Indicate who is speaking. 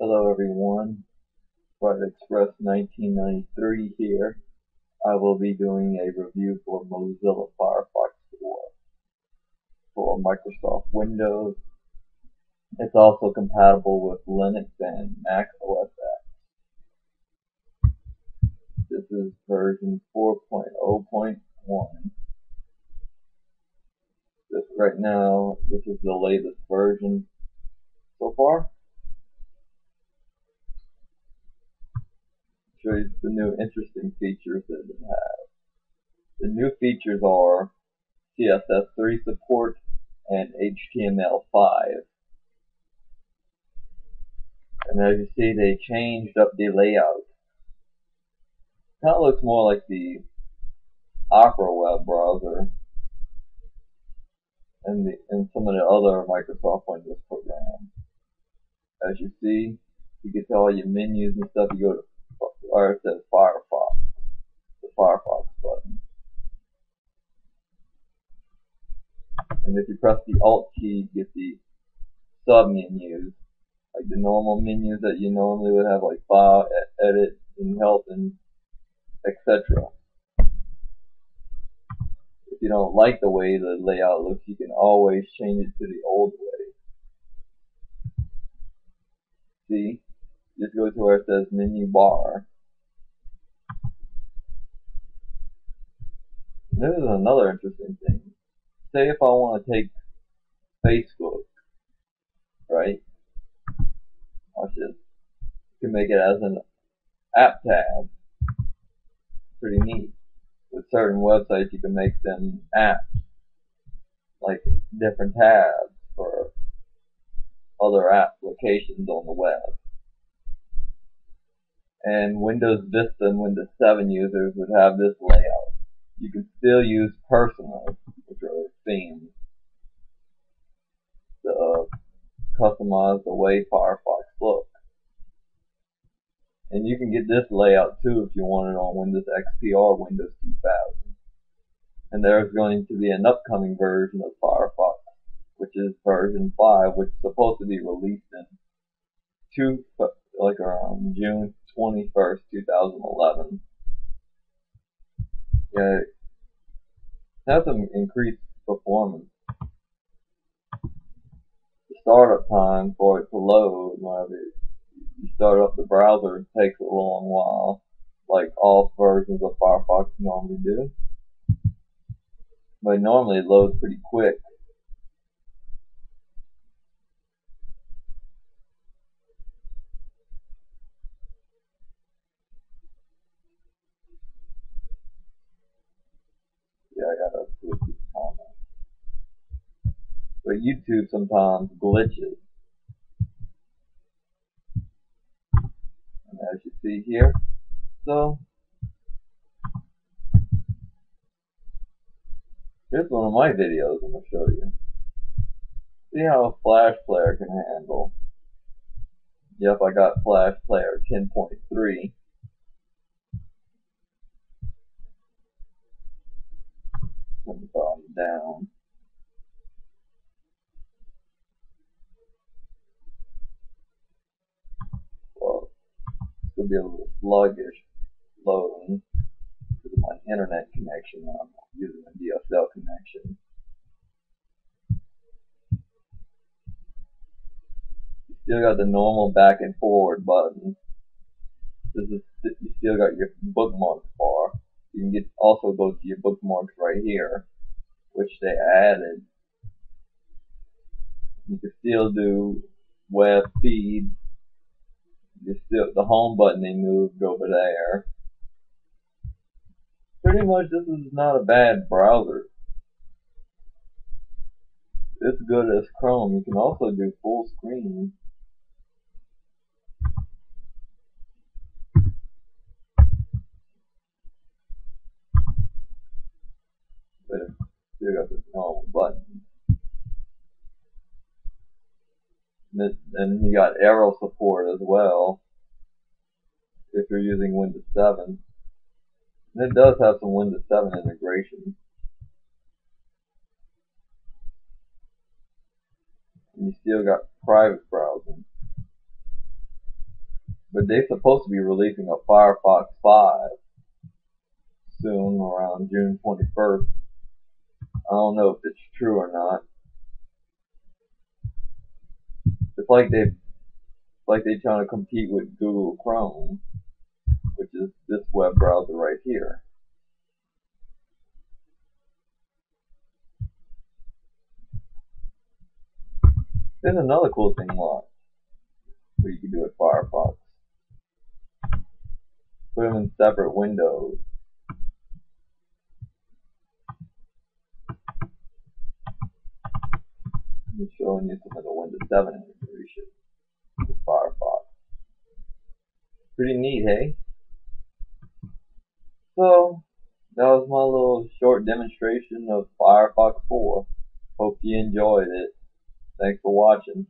Speaker 1: Hello everyone, Bright Express 1993 here. I will be doing a review for Mozilla Firefox 4 for Microsoft Windows. It's also compatible with Linux and Mac OS X. This is version 4.0.1. This right now, this is the latest version so far. You the new interesting features that it has. The new features are CSS3 support and HTML5. And as you see, they changed up the layout. Kind of looks more like the Opera web browser and, the, and some of the other Microsoft Windows programs. As you see, you get to all your menus and stuff. You go to or says Firefox, the Firefox button. And if you press the Alt key, you get the sub menus, like the normal menus that you normally would have, like File, Edit, and Help, and etc. If you don't like the way the layout looks, you can always change it to the old way. See? Just go to where it says menu bar This is another interesting thing. Say if I want to take Facebook, right? This. You can make it as an app tab. Pretty neat. With certain websites, you can make them apps, like different tabs for other applications on the web. And Windows Vista and Windows 7 users would have this layout you can still use Personas, which are themes, to uh, customize the way Firefox looks. And you can get this layout too if you want it on Windows XP or Windows 2000. And there's going to be an upcoming version of Firefox, which is version 5, which is supposed to be released in two, like around June 21st, 2011 yeah, has some increased performance. The startup time for it to load, whenever you start up the browser, takes a long while, like all versions of Firefox normally do. But normally it loads pretty quick. But YouTube sometimes glitches. And as you see here, so here's one of my videos I'm going to show you. See how a Flash Player can handle. Yep, I got Flash Player 10.3. Turn the volume down. Be a little sluggish loading because of my internet connection. I'm using a DSL connection. You still got the normal back and forward buttons. This is you still got your bookmarks bar. You can get also go to your bookmarks right here, which they added. You can still do web feeds the, the home button they moved over there. Pretty much this is not a bad browser. It's good as Chrome. You can also do full screen. But still got the normal button. And you got Aero support as well if you're using Windows 7. And it does have some Windows 7 integration. And you still got private browsing. But they're supposed to be releasing a Firefox 5 soon, around June 21st. I don't know if it's true or not. It's like they, like they trying to compete with Google Chrome, which is this web browser right here. There's another cool thing watch where you can do with Firefox. Put them in separate windows. I'm showing you some of the Windows 7 integration with Firefox. Pretty neat, hey? So, that was my little short demonstration of Firefox 4. Hope you enjoyed it. Thanks for watching.